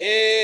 E... É,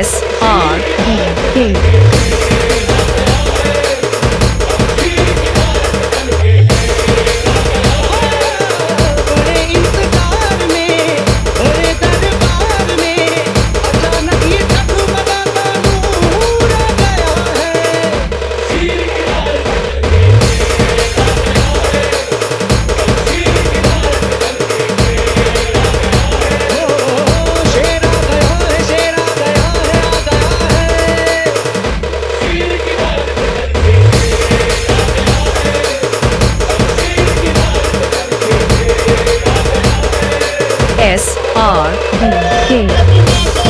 S R E K. R B K.